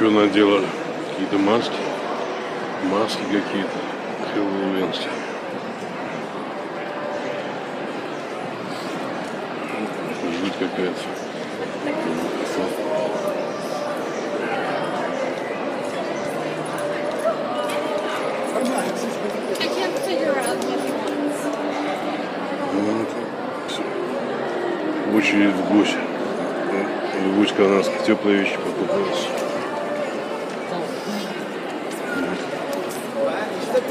что наделали? Какие-то маски. Маски какие-то. Хэллоуинские. Жуть какая-то. Очередь в гусь. В гусь канадский. Теплые вещи покупаются.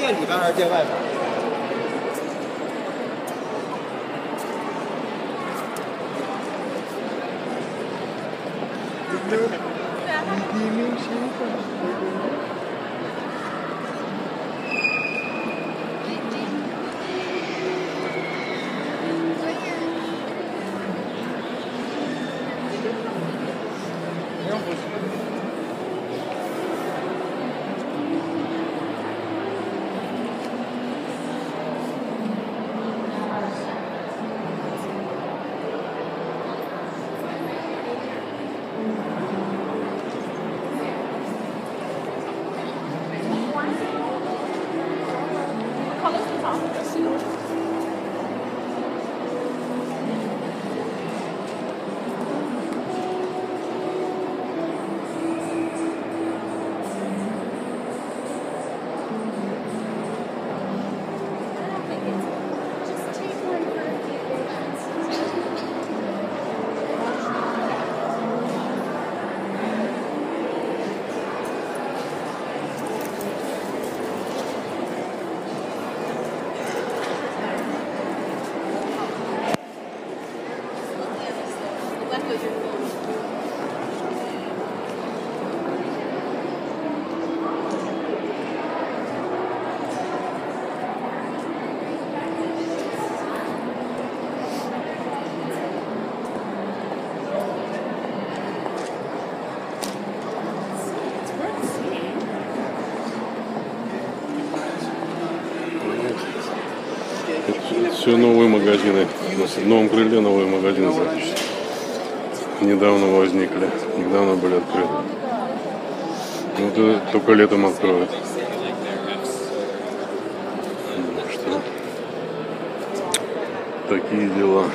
见里边还是见外边？儿你没 Все новые магазины. В новом крыле новые магазины запишут. Недавно возникли. Недавно были открыты. Ну, это только летом откроют. Так что такие дела.